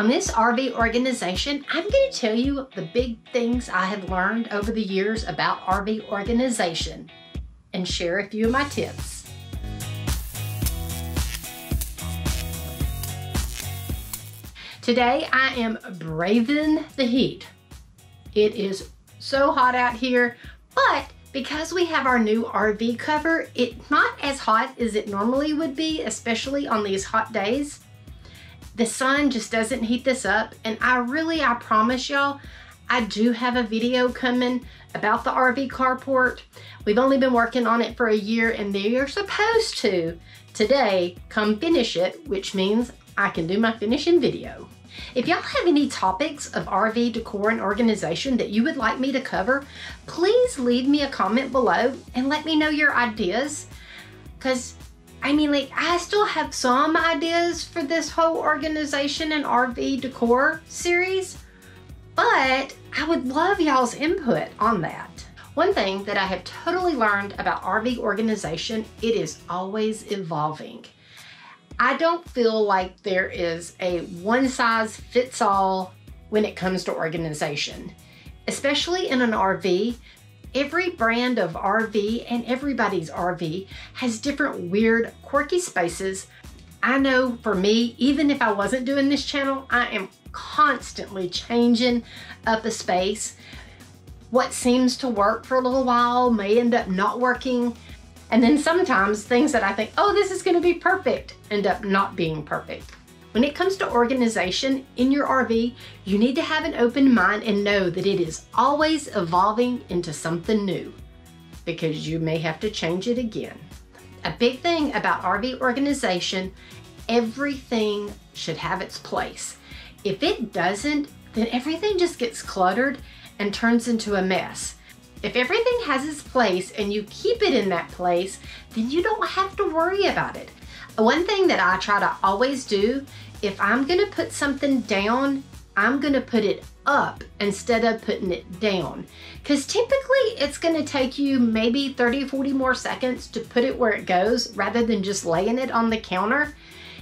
On this RV organization, I'm going to tell you the big things I have learned over the years about RV organization and share a few of my tips. Today I am braving the heat. It is so hot out here, but because we have our new RV cover, it's not as hot as it normally would be, especially on these hot days. The sun just doesn't heat this up. And I really, I promise y'all, I do have a video coming about the RV carport. We've only been working on it for a year and they are supposed to today come finish it, which means I can do my finishing video. If y'all have any topics of RV decor and organization that you would like me to cover, please leave me a comment below and let me know your ideas. Cause I mean, like, I still have some ideas for this whole organization and RV decor series, but I would love y'all's input on that. One thing that I have totally learned about RV organization, it is always evolving. I don't feel like there is a one size fits all when it comes to organization, especially in an RV Every brand of RV and everybody's RV has different weird, quirky spaces. I know for me, even if I wasn't doing this channel, I am constantly changing up a space. What seems to work for a little while may end up not working. And then sometimes things that I think, oh, this is gonna be perfect, end up not being perfect. When it comes to organization in your RV, you need to have an open mind and know that it is always evolving into something new because you may have to change it again. A big thing about RV organization, everything should have its place. If it doesn't, then everything just gets cluttered and turns into a mess. If everything has its place and you keep it in that place, then you don't have to worry about it. One thing that I try to always do, if I'm gonna put something down, I'm gonna put it up instead of putting it down. Because typically it's gonna take you maybe 30, 40 more seconds to put it where it goes rather than just laying it on the counter.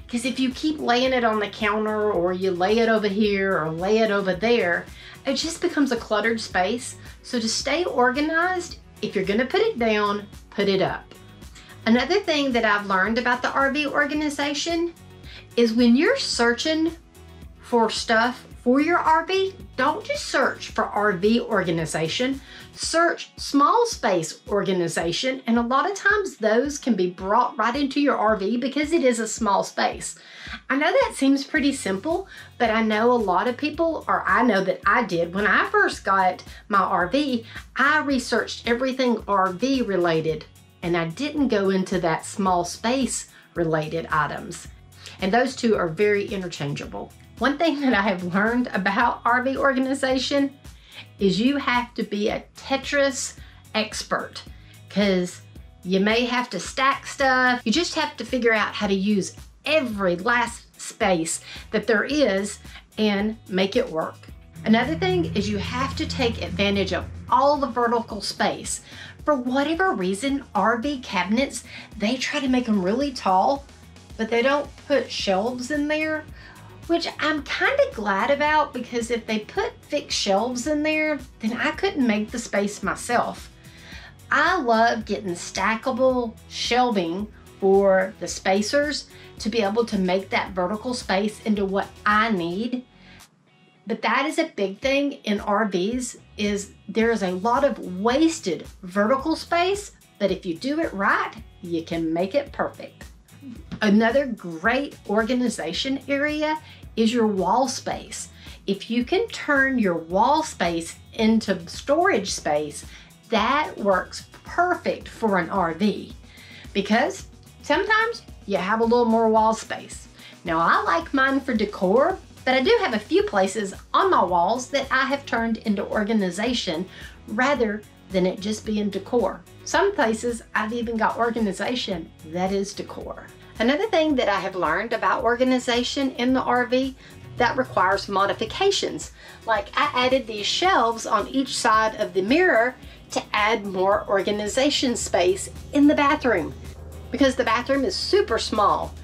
Because if you keep laying it on the counter or you lay it over here or lay it over there, it just becomes a cluttered space. So to stay organized, if you're gonna put it down, put it up. Another thing that I've learned about the RV organization is when you're searching for stuff for your RV, don't just search for RV organization, search small space organization. And a lot of times those can be brought right into your RV because it is a small space. I know that seems pretty simple, but I know a lot of people, or I know that I did when I first got my RV, I researched everything RV related and I didn't go into that small space related items. And those two are very interchangeable. One thing that I have learned about RV organization is you have to be a Tetris expert because you may have to stack stuff. You just have to figure out how to use every last space that there is and make it work. Another thing is you have to take advantage of all the vertical space for whatever reason, RV cabinets, they try to make them really tall, but they don't put shelves in there, which I'm kind of glad about because if they put thick shelves in there, then I couldn't make the space myself. I love getting stackable shelving for the spacers to be able to make that vertical space into what I need but that is a big thing in RVs is there is a lot of wasted vertical space, but if you do it right, you can make it perfect. Another great organization area is your wall space. If you can turn your wall space into storage space, that works perfect for an RV because sometimes you have a little more wall space. Now I like mine for decor but I do have a few places on my walls that I have turned into organization rather than it just being decor. Some places I've even got organization that is decor. Another thing that I have learned about organization in the RV that requires modifications. Like I added these shelves on each side of the mirror to add more organization space in the bathroom because the bathroom is super small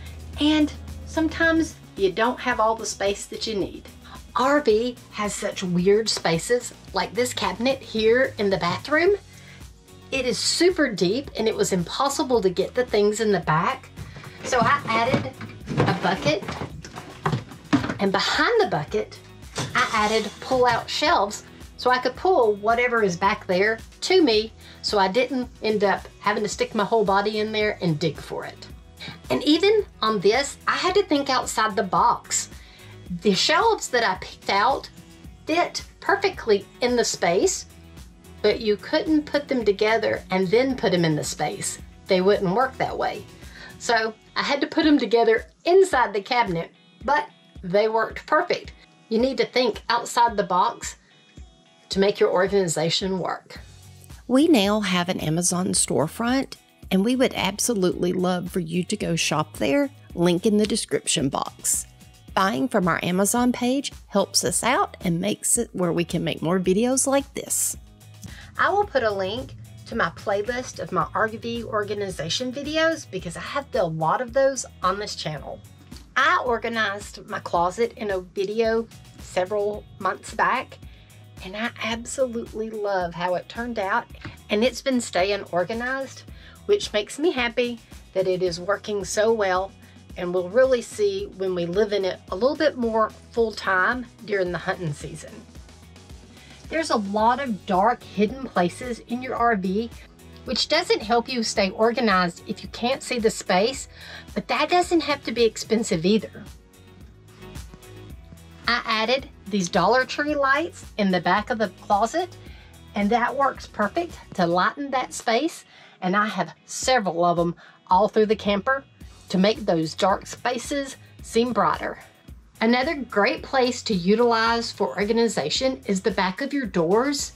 and sometimes you don't have all the space that you need. RV has such weird spaces, like this cabinet here in the bathroom. It is super deep and it was impossible to get the things in the back. So I added a bucket and behind the bucket, I added pull out shelves so I could pull whatever is back there to me so I didn't end up having to stick my whole body in there and dig for it. And even on this, I had to think outside the box. The shelves that I picked out fit perfectly in the space, but you couldn't put them together and then put them in the space. They wouldn't work that way. So I had to put them together inside the cabinet, but they worked perfect. You need to think outside the box to make your organization work. We now have an Amazon storefront, and we would absolutely love for you to go shop there. Link in the description box. Buying from our Amazon page helps us out and makes it where we can make more videos like this. I will put a link to my playlist of my RV organization videos because I have a lot of those on this channel. I organized my closet in a video several months back and I absolutely love how it turned out and it's been staying organized which makes me happy that it is working so well and we'll really see when we live in it a little bit more full time during the hunting season. There's a lot of dark hidden places in your RV which doesn't help you stay organized if you can't see the space, but that doesn't have to be expensive either. I added these Dollar Tree lights in the back of the closet and that works perfect to lighten that space and I have several of them all through the camper to make those dark spaces seem brighter. Another great place to utilize for organization is the back of your doors.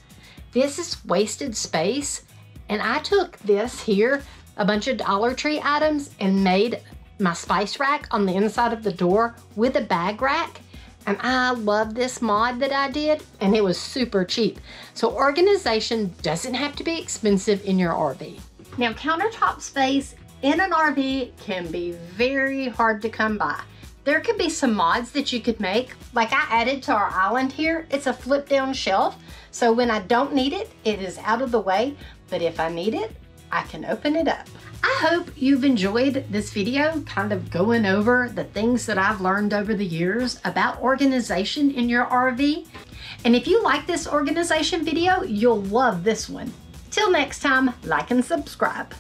This is wasted space and I took this here, a bunch of Dollar Tree items and made my spice rack on the inside of the door with a bag rack and I love this mod that I did and it was super cheap. So organization doesn't have to be expensive in your RV. Now countertop space in an RV can be very hard to come by. There could be some mods that you could make. Like I added to our island here, it's a flip down shelf. So when I don't need it, it is out of the way. But if I need it, I can open it up. I hope you've enjoyed this video, kind of going over the things that I've learned over the years about organization in your RV. And if you like this organization video, you'll love this one. Till next time, like and subscribe.